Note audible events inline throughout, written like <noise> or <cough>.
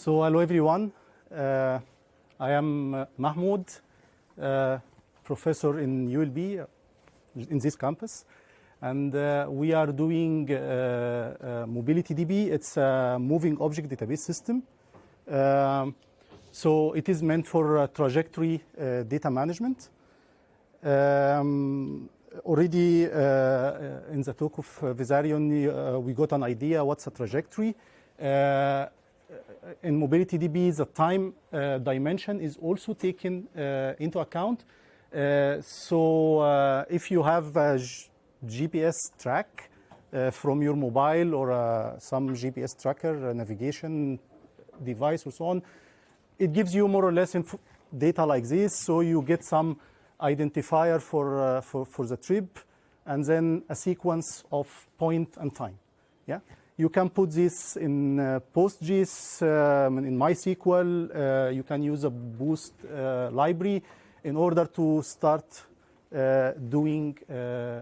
So hello everyone. Uh, I am uh, Mahmoud, uh, professor in ULB in this campus, and uh, we are doing uh, uh, Mobility DB. It's a moving object database system. Um, so it is meant for trajectory data management. Um, already in the talk of Visarion, uh, we got an idea what's a trajectory. Uh, in Mobility DB, the time uh, dimension is also taken uh, into account. Uh, so uh, if you have a GPS track uh, from your mobile or uh, some GPS tracker, a navigation device or so on, it gives you more or less data like this. So you get some identifier for, uh, for, for the trip and then a sequence of point and time. Yeah? You can put this in uh, PostGIS, um, in MySQL. Uh, you can use a Boost uh, library in order to start uh, doing uh,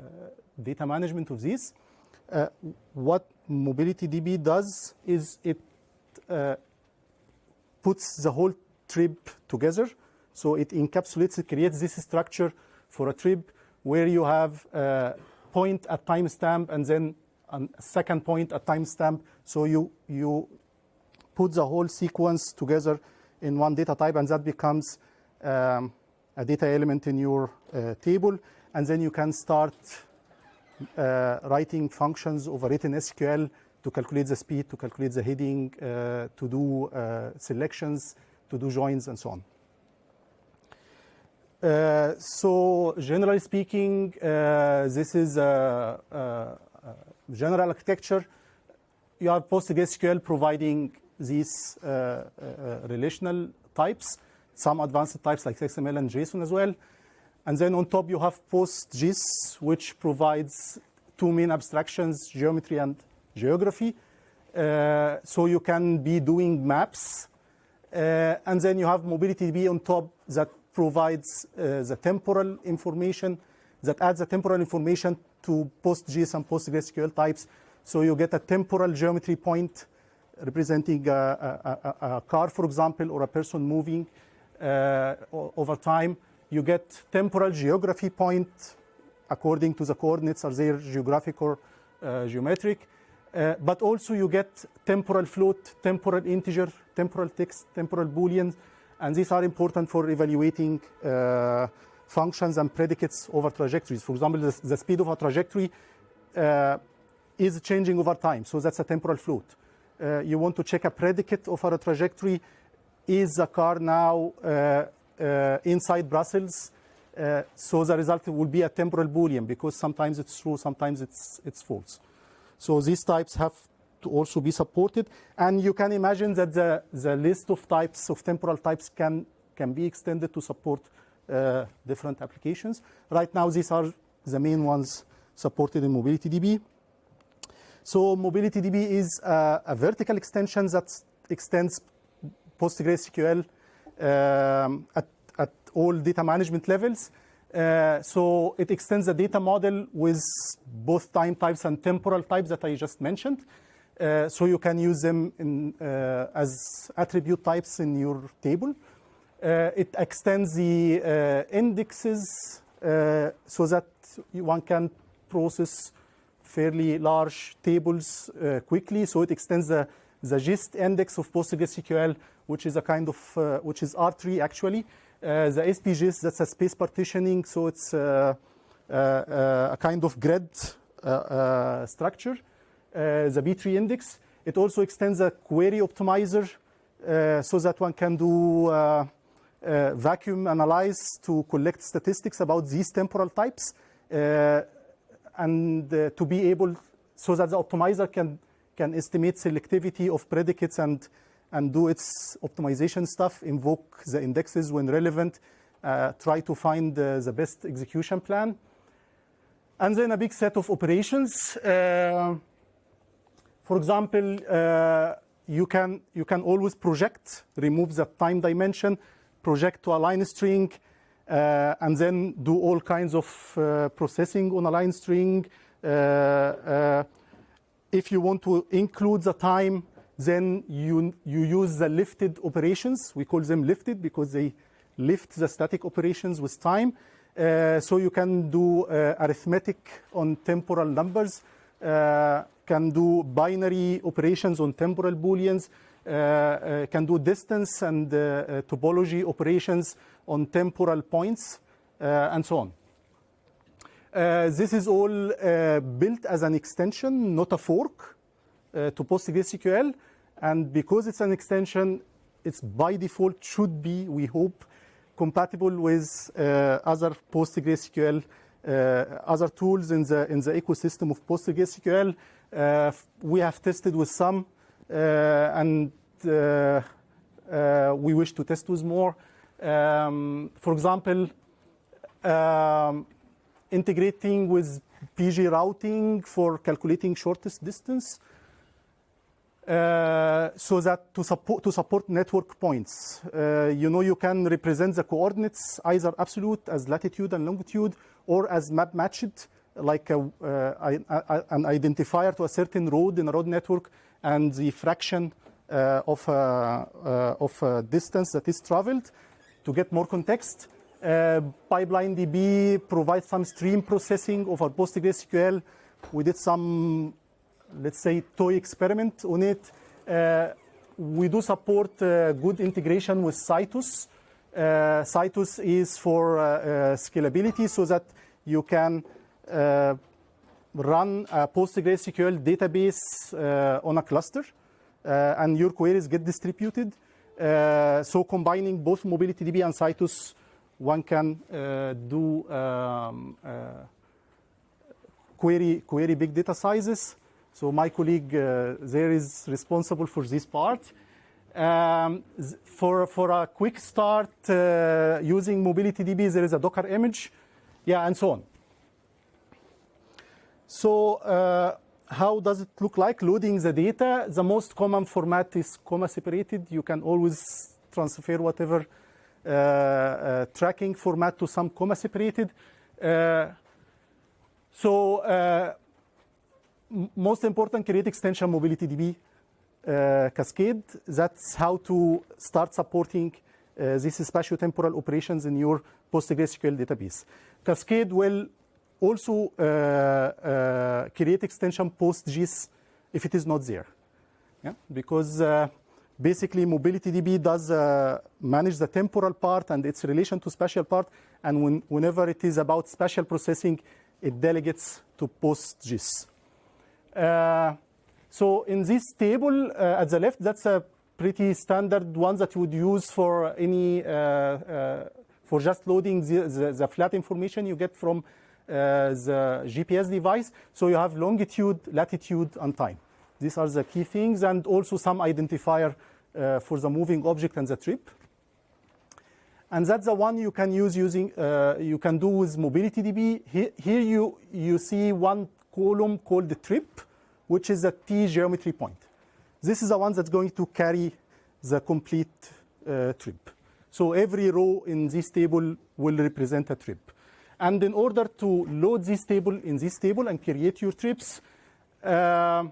data management of this. Uh, what MobilityDB does is it puts the whole trip together. So it encapsulates, it creates this structure for a trip where you have a point at timestamp and then a second point a timestamp. So you, you put the whole sequence together in one data type and that becomes um, a data element in your uh, table. And then you can start uh, writing functions over written SQL to calculate the speed, to calculate the heading, uh, to do uh, selections, to do joins, and so on. Uh, so generally speaking, uh, this is a, general architecture. You have PostgreSQL providing these uh, uh, relational types, some advanced types like XML and JSON as well. And then on top you have PostGIS, which provides two main abstractions, geometry and geography. Uh, so you can be doing maps. Uh, and then you have MobilityDB on top that provides uh, the temporal information, that adds the temporal information to PostGIS and PostgreSQL types. So you get a temporal geometry point representing a, a, a, car, for example, or a person moving uh, over time. You get temporal geography point according to the coordinates, are they geographic or uh, geometric? Uh, but also you get temporal float, temporal integer, temporal text, temporal boolean, and these are important for evaluating uh, functions and predicates over trajectories. For example, the, the speed of a trajectory uh, is changing over time, so that's a temporal float. Uh, you want to check a predicate of a trajectory. Is the car now uh, uh, inside Brussels? Uh, so the result will be a temporal boolean because sometimes it's true, sometimes it's, it's false. So these types have to also be supported. And you can imagine that the, the list of types, of temporal types, can, can be extended to support uh, different applications. Right now, these are the main ones supported in MobilityDB. So MobilityDB is a, a vertical extension that extends PostgreSQL um, at, at all data management levels. Uh, so it extends the data model with both time types and temporal types that I just mentioned. Uh, so you can use them in, uh, as attribute types in your table. Uh, it extends the uh, indexes uh, so that one can process fairly large tables quickly. So it extends the, the gist index of PostgreSQL, which is a kind of, which is R-tree actually. The SP-GiST, that's a space partitioning, so it's a kind of grid structure. Uh, the B-tree index. It also extends a query optimizer uh, so that one can do uh, uh, vacuum analyze to collect statistics about these temporal types uh, and uh, to be able so that the optimizer can can estimate selectivity of predicates and and do its optimization stuff, invoke the indexes when relevant, uh, try to find the best execution plan. And then a big set of operations. Uh, for example, uh, you, can, you can always project, remove the time dimension, project to a line string, uh, and then do all kinds of uh, processing on a line string. Uh, if you want to include the time, Then you, you use the lifted operations. We call them lifted because they lift the static operations with time. Uh, so you can do uh, arithmetic on temporal numbers, uh, can do binary operations on temporal booleans, can do distance and uh, uh, topology operations on temporal points, uh, and so on. Uh, this is all uh, built as an extension, not a fork, uh, to PostgreSQL. And because it's an extension, it's by default should be, we hope, compatible with uh, other PostgreSQL, uh, other tools in the, in the ecosystem of PostgreSQL. Uh, we have tested with some, uh, and uh, uh, we wish to test with more. Um, for example, um, integrating with pgRouting for calculating shortest distance. Uh, so that to support to support network points, uh, you know, you can represent the coordinates either absolute as latitude and longitude, or as map matched, like a, uh, an identifier to a certain road in a road network, and the fraction uh, of uh, uh, of distance that is traveled. To get more context, Pipeline DB provides some stream processing over PostgreSQL. We did some let's say, toy experiment on it. Uh, we do support uh, good integration with Citus. Uh, Citus is for scalability so that you can run a PostgreSQL database on a cluster and your queries get distributed. so combining both MobilityDB and Citus, one can do um, query, query big data sizes. So my colleague uh, there is responsible for this part. Um, for, for a quick start uh, using MobilityDB, there is a Docker image, yeah, and so on. So uh, how does it look like loading the data? The most common format is comma separated. You can always transfer whatever uh, uh, tracking format to some comma separated. Uh, so most important, create extension MobilityDB uh, cascade. That's how to start supporting uh, these spatiotemporal operations in your PostgreSQL database. Cascade will also uh, uh create extension PostGIS if it is not there. Yeah? Because uh, basically MobilityDB does uh, manage the temporal part and its relation to spatial part, and when, whenever it is about spatial processing, it delegates to PostGIS. Uh, so in this table uh, at the left, that's a pretty standard one that you would use for any, for just loading the, the, the, flat information you get from the GPS device. So you have longitude, latitude, and time. These are the key things, and also some identifier uh, for the moving object and the trip. And that's the one you can use using, uh, you can do with MobilityDB. Here, here you, you see one column called the trip which is a T geometry point. This is the one that's going to carry the complete uh, trip. So every row in this table will represent a trip. And in order to load this table in this table and create your trips, uh,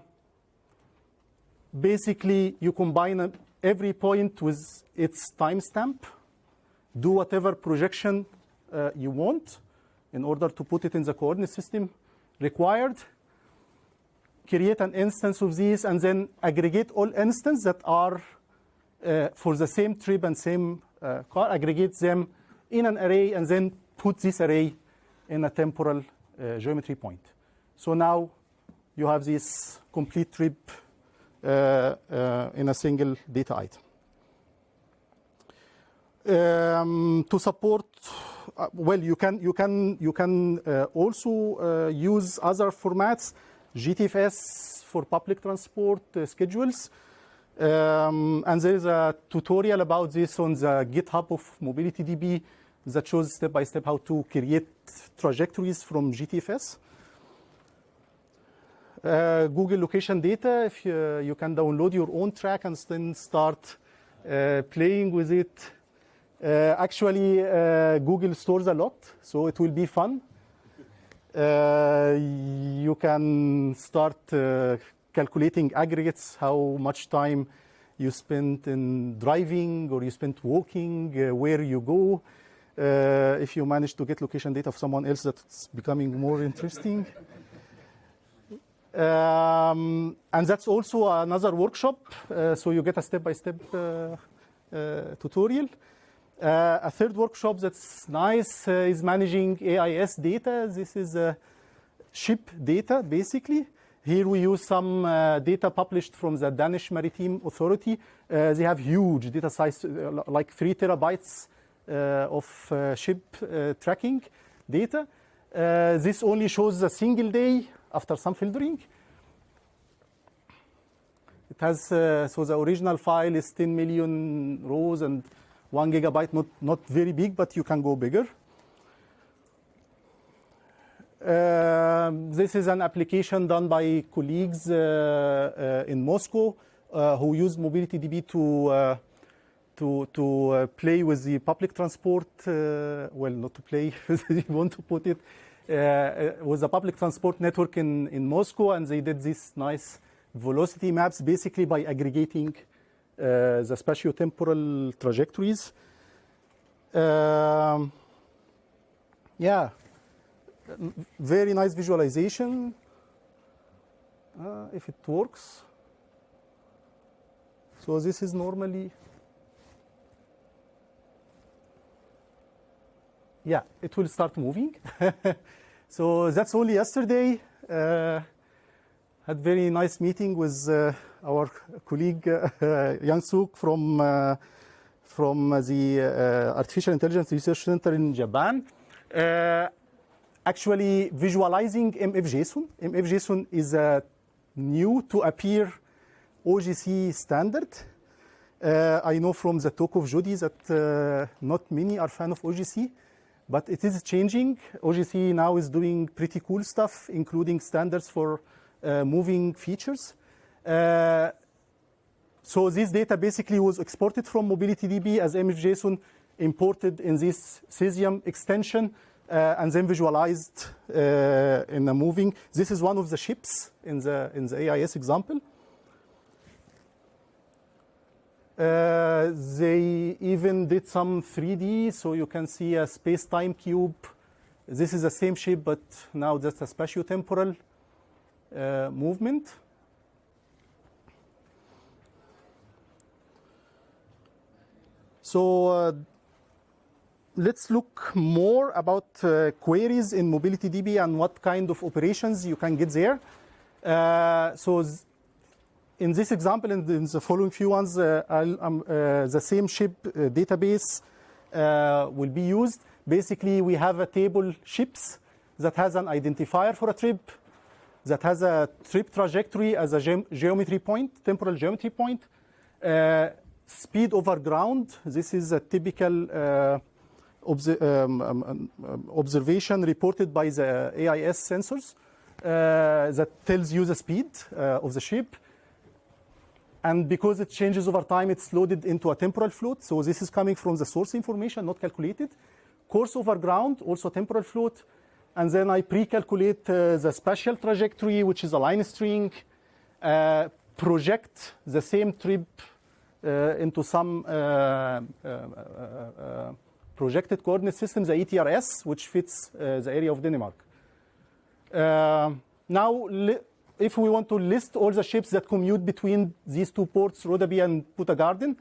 basically you combine every point with its timestamp, do whatever projection uh, you want in order to put it in the coordinate system required, create an instance of these, and then aggregate all instances that are uh, for the same trip and same uh, car, aggregate them in an array, and then put this array in a temporal uh, geometry point. So now you have this complete trip uh, uh, in a single data item. Um, to support, uh, well, you can you can you can also use other formats GTFS for public transport uh, schedules. Um, and there is a tutorial about this on the GitHub of MobilityDB that shows step by step how to create trajectories from GTFS. Uh, Google location data, if you, you, can download your own track and then start uh, playing with it. Uh, actually, uh, Google stores a lot, so it will be fun. Uh, you can start uh, calculating aggregates, how much time you spent in driving or you spent walking, where you go. Uh, if you manage to get location data of someone else, that's becoming more interesting. Um, and that's also another workshop, uh, so you get a step-by-step uh, uh, tutorial. Uh, a third workshop that's nice uh, is managing AIS data. This is ship data, basically. Here we use some uh, data published from the Danish Maritime Authority. Uh, they have huge data size, uh, like three terabytes of uh, ship uh, tracking data. Uh, this only shows a single day after some filtering. It has, uh, so the original file is 10 million rows and one gigabyte, not, not very big, but you can go bigger. Um, this is an application done by colleagues uh, uh, in Moscow uh, who use MobilityDB to uh, to to uh, play with the public transport. Uh, well, not to play, <laughs> you want to put it uh, uh, with the public transport network in in Moscow, and they did these nice velocity maps basically by aggregating uh, the spatiotemporal trajectories. Um, yeah, very nice visualization. Uh, if it works. So this is normally, yeah, it will start moving. <laughs> so that's only yesterday. Uh, had very nice meeting with uh, our colleague uh, <laughs> Yang Suk from uh, from the uh, Artificial Intelligence Research Center in Japan. Uh, actually visualizing MFJSON. MFJSON is a new to appear OGC standard. Uh, I know from the talk of Jody that not many are fan of OGC, but it is changing. OGC now is doing pretty cool stuff, including standards for uh, moving features. Uh, so this data basically was exported from MobilityDB as MFJSON, imported in this Cesium extension, uh, and then visualized uh, in a moving. This is one of the ships in the in the AIS example. Uh, they even did some 3D, so you can see a space-time cube. This is the same shape, but now just a spatiotemporal uh, movement. So uh, let's look more about uh, queries in MobilityDB and what kind of operations you can get there. Uh, so in this example and in the following few ones, uh, um, uh, the same ship uh, database uh, will be used. Basically, we have a table ships that has an identifier for a trip, that has a trip trajectory as a ge geometry point, temporal geometry point, uh, speed over ground. This is a typical uh, obs um, um, um, observation reported by the AIS sensors that tells you the speed of the ship. And because it changes over time, it's loaded into a temporal float. So this is coming from the source information, not calculated. Course over ground, also temporal float. And then I pre-calculate uh, the spatial trajectory, which is a line string, uh, project the same trip uh, into some uh, uh, uh, projected coordinate system, the ETRS, which fits the area of Denmark. now, if we want to list all the ships that commute between these two ports, Rødby and Puttgarden,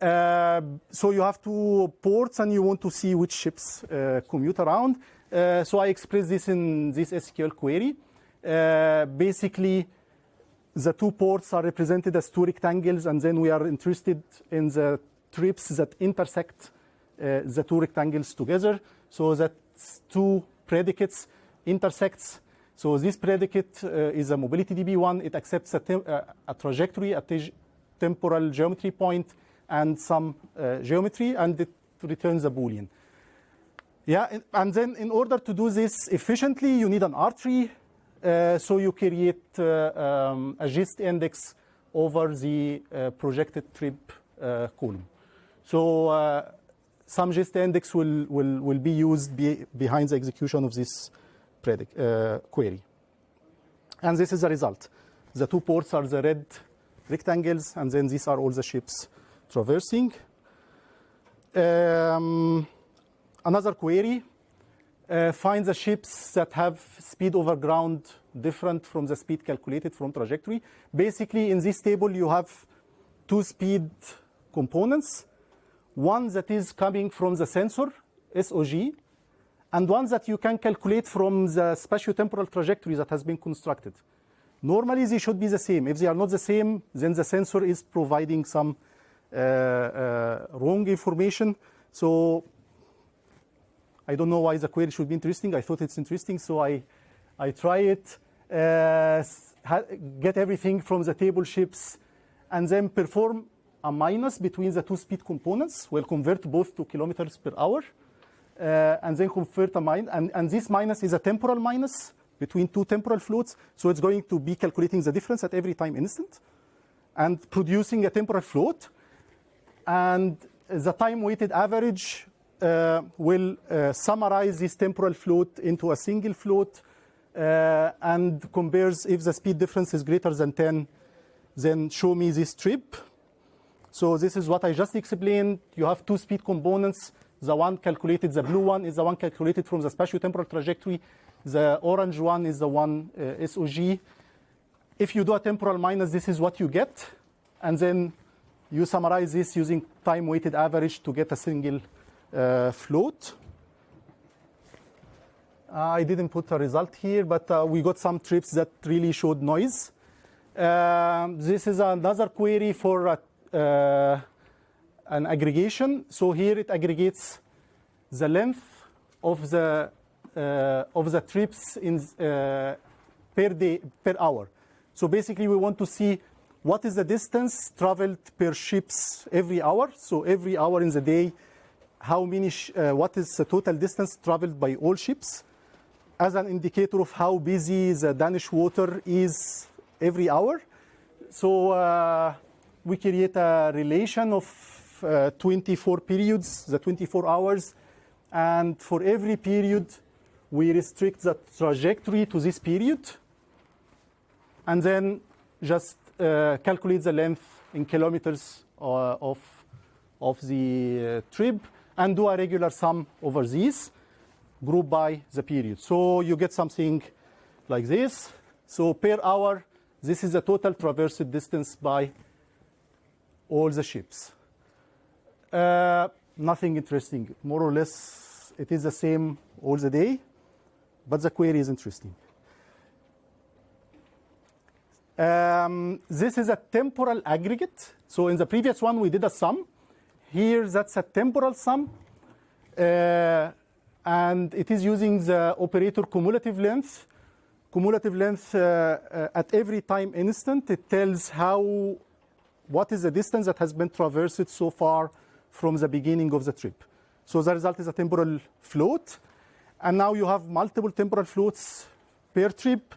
uh, so you have two ports and you want to see which ships uh, commute around. Uh, so I express this in this SQL query. basically, the two ports are represented as two rectangles, and then we are interested in the trips that intersect the two rectangles together. So that two predicates intersects so this predicate uh, is a mobility DB1. It accepts a, uh, a trajectory, a temporal geometry point, and some uh, geometry, and it returns a Boolean. Yeah, and then in order to do this efficiently, you need an R tree. Uh, so you create uh, um, a gist index over the uh, projected trip column. So some gist index will, will, will be used be behind the execution of this predict, uh, query. And this is the result. The two ports are the red rectangles, and then these are all the ships traversing. Um, another query uh, find the ships that have speed over ground different from the speed calculated from trajectory. Basically, in this table, you have two speed components. One that is coming from the sensor, SOG, and one that you can calculate from the spatiotemporal trajectory that has been constructed. Normally, they should be the same. If they are not the same, then the sensor is providing some uh, uh, wrong information. So I don't know why the query should be interesting. I thought it's interesting, so I, I try it, uh, get everything from the table ships, and then perform a minus between the two speed components. We'll convert both to kilometers per hour, and then convert a minus. And, and this minus is a temporal minus between two temporal floats, so it's going to be calculating the difference at every time instant, and producing a temporal float. And the time-weighted average uh, will uh, summarize this temporal float into a single float uh, and compares if the speed difference is greater than 10, then show me this trip. So this is what I just explained. You have two speed components. The one calculated, the blue one is the one calculated from the spatiotemporal trajectory. The orange one is the one uh, SOG. If you do a temporal minus, this is what you get. And then you summarize this using time-weighted average to get a single uh, float. I didn't put a result here, but uh, we got some trips that really showed noise. Um, this is another query for uh, an aggregation. So here it aggregates the length of the uh, of the trips in uh, per day per hour. So basically, we want to see what is the distance traveled per ships every hour. So every hour in the day, how many, uh, what is the total distance traveled by all ships as an indicator of how busy the Danish water is every hour. So uh, we create a relation of uh, 24 periods, the 24 hours, and for every period, we restrict the trajectory to this period, and then just uh, calculate the length in kilometers uh, of, of the uh, trip and do a regular sum over these, group by the period. So you get something like this. So per hour, this is the total traversed distance by all the ships. Uh, nothing interesting. More or less, it is the same all the day, but the query is interesting. Um, this is a temporal aggregate. So in the previous one, we did a sum. Here, that's a temporal sum. Uh, and it is using the operator cumulative length. Cumulative length uh, uh, at every time instant, it tells how, what is the distance that has been traversed so far from the beginning of the trip. So the result is a temporal float. And now you have multiple temporal floats per trip.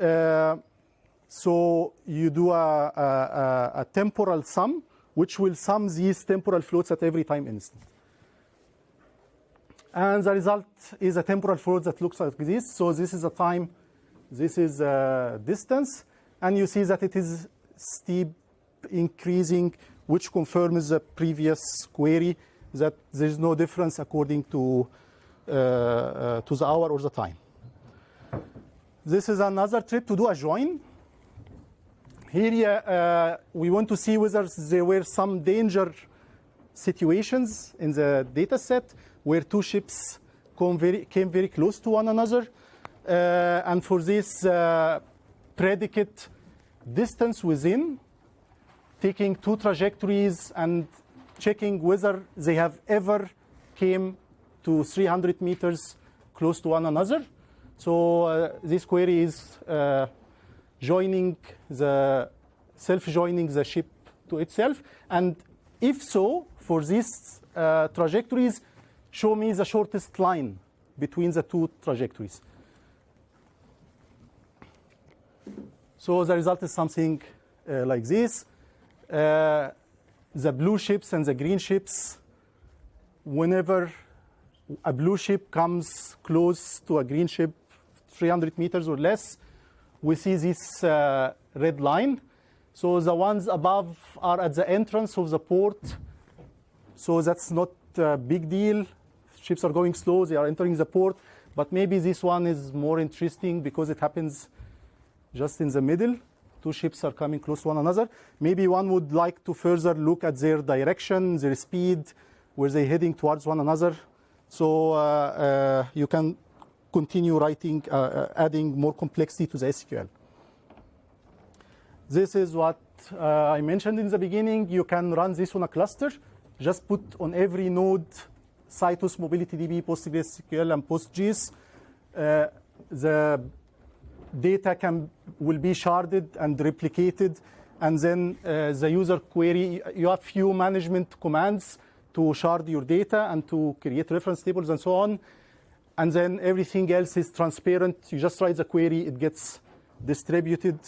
Uh, so you do a, a, a, temporal sum which will sum these temporal floats at every time instant. And the result is a temporal float that looks like this. So this is a time, this is a distance, and you see that it is steep increasing, which confirms the previous query that there's no difference according to, uh, uh, to the hour or the time. This is another trip to do a join. Here uh, we want to see whether there were some danger situations in the data set where two ships very, came very close to one another. Uh, and for this uh, predicate distance within, taking two trajectories and checking whether they have ever came to 300 meters close to one another. So uh, this query is uh, joining the self-joining the ship to itself. And if so, for these uh, trajectories, show me the shortest line between the two trajectories. So the result is something uh, like this. Uh, the blue ships and the green ships, whenever a blue ship comes close to a green ship, 300 meters or less, we see this uh, red line. So the ones above are at the entrance of the port. So that's not a big deal. Ships are going slow, they are entering the port. But maybe this one is more interesting because it happens just in the middle. Two ships are coming close to one another. Maybe one would like to further look at their direction, their speed, where they're heading towards one another. So uh, uh, you can continue writing, uh, uh, adding more complexity to the SQL. This is what uh, I mentioned in the beginning. You can run this on a cluster. Just put on every node Citus, MobilityDB, PostgreSQL, and PostGIS. Uh, the data can will be sharded and replicated, and then uh, the user query. You have few management commands to shard your data and to create reference tables and so on. And then everything else is transparent. You just write the query, it gets distributed.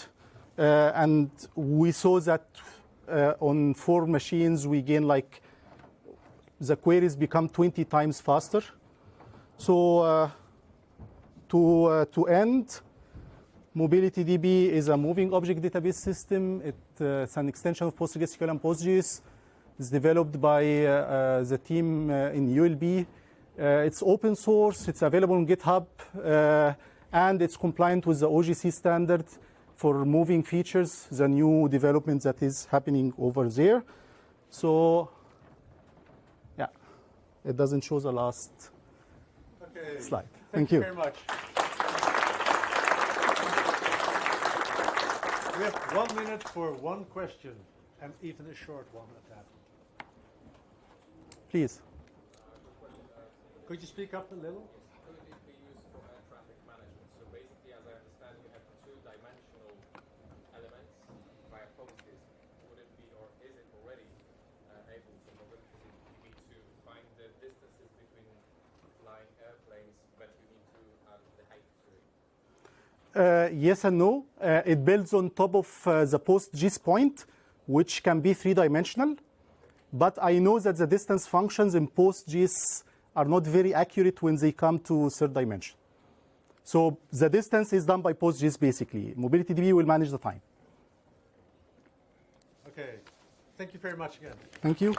Uh, and we saw that uh, on four machines, we gain like the queries become 20 times faster. So uh, to, uh, to end, MobilityDB is a moving object database system. It, uh, it's an extension of PostgreSQL and PostGIS. It's developed by uh, uh, the team uh, in ULB. Uh, it's open source. It's available on GitHub, uh, and it's compliant with the OGC standard for moving features, the new development that is happening over there. So, yeah, it doesn't show the last Okay. slide. Thank, Thank you you. very much. We have one minute for one question, and even a short one at that. Please. Could you speak up a little? Could it be used for air traffic management? So basically, as I understand, you have two-dimensional elements via PostGIS. Would it be, or is it already uh, able for MobilityDB to find the distances between flying airplanes, but you need to add the height to it? Uh, yes and no. Uh, it builds on top of uh, the PostGIS point, which can be three-dimensional. But I know that the distance functions in PostGIS are not very accurate when they come to third dimension. So the distance is done by PostGIS basically. MobilityDB will manage the time. Okay. Thank you very much again. Thank you.